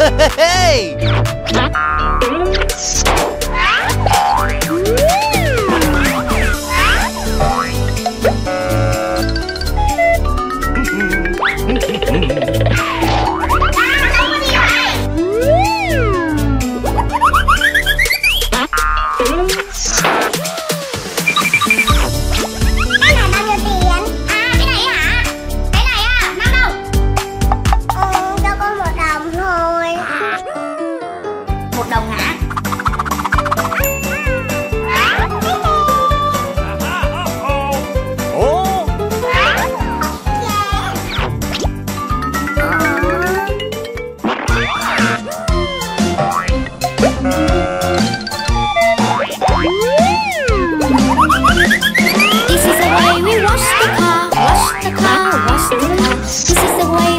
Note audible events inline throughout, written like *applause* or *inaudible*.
*laughs* hey! This is the way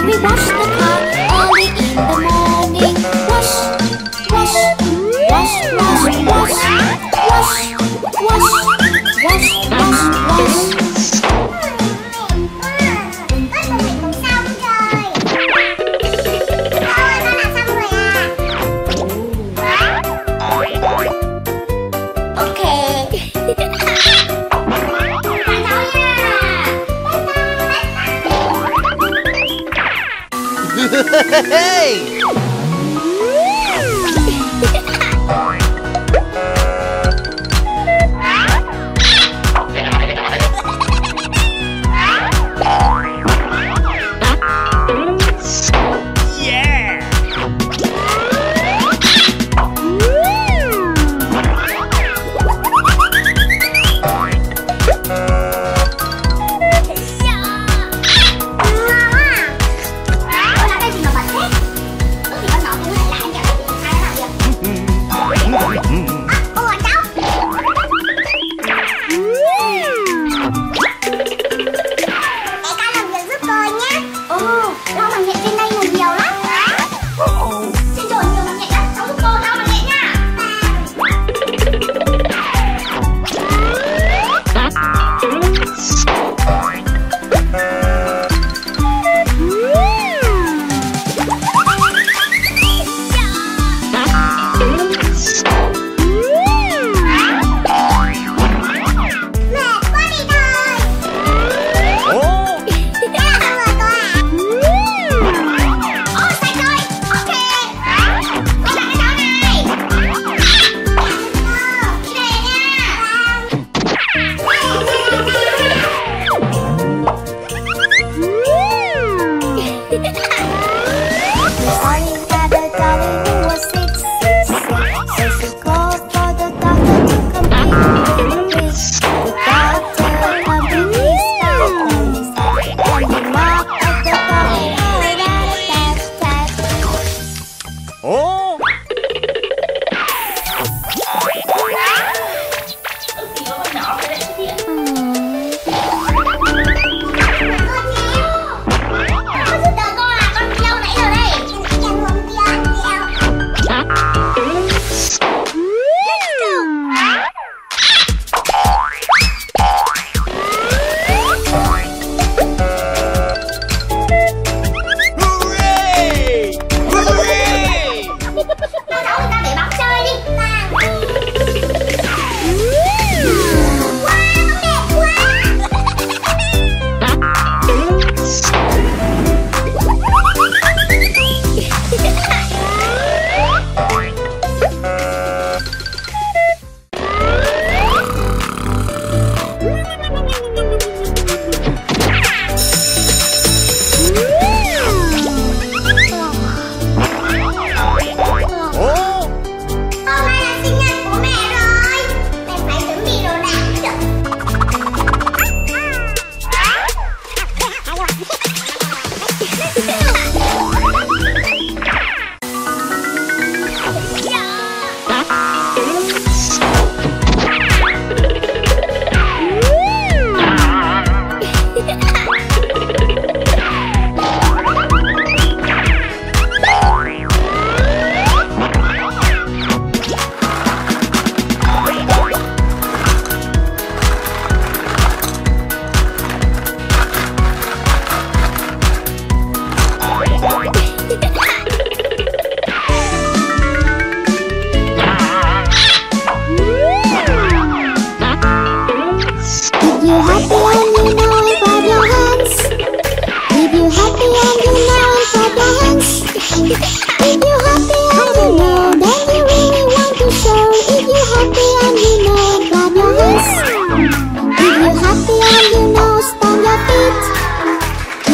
If you're happy and you know, stamp your feet.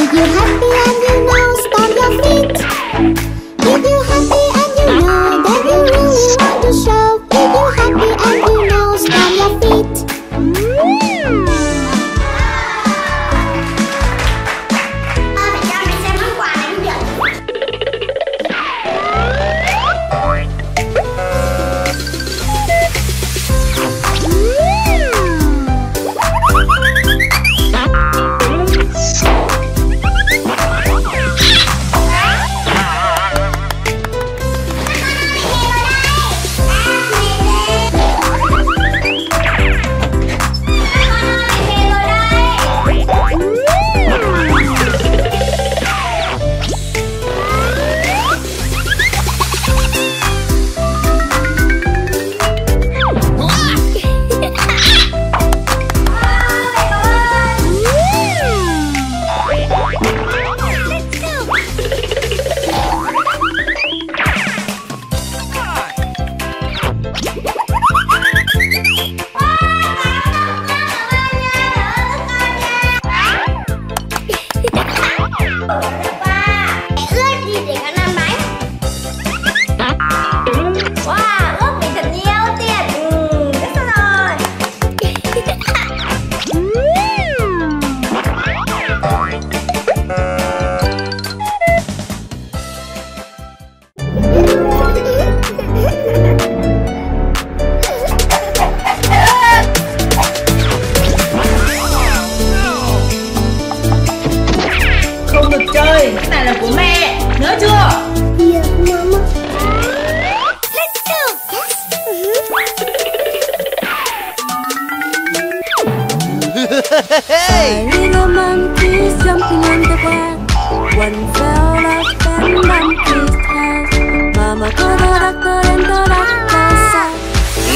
If you're happy and you know.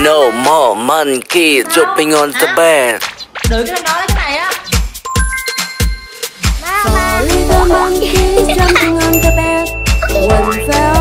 No more monkey jumping on the bed Sorry the monkey jumping on the bed One fell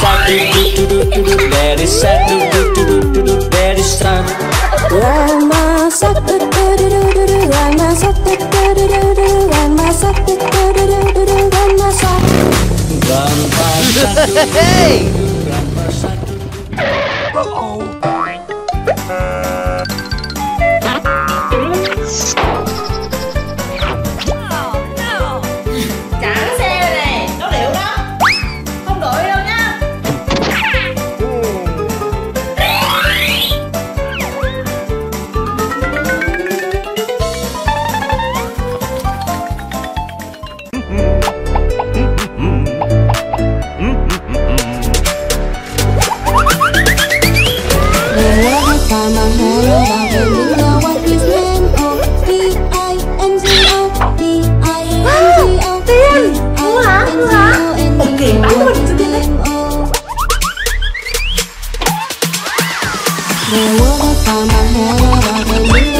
sad, do do do do do. Sad, do do do do do. Sad. They would have found my head, but they knew